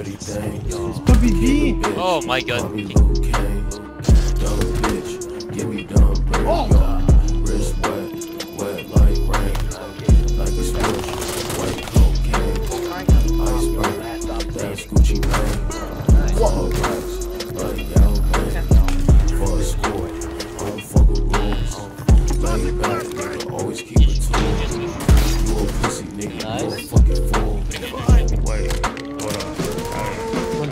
Oh my god. Dumb bitch, give me dumb oh. Wrist wet, wet like rain, like a White cocaine, that's Gucci Whoa, like y'all For a score, I rules. Lay back, nigga, always keep it You a pussy, nigga,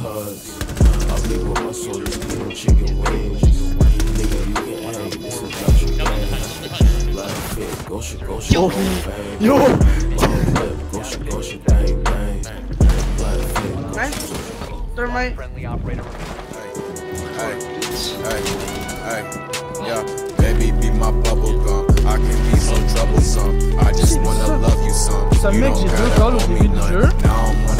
Cause I be with my soul, eating chicken wings. Nigga, you can hang, this is not your game. Black fit, go shit, go shit, go bang. Yo! Go shit, go shit, bang, bang. Friendly operator. Alright, alright, alright, yeah. Baby, be my bubble gum. I can be so troublesome. I just wanna love you some. You don't gotta owe me none. Now I'm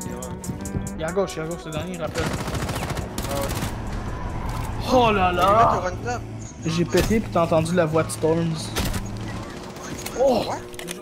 Il est à gauche, il est à gauche, le dernier, il rappelle. Ah oh là là J'ai pété pis t'as entendu la voix de Storms. Oh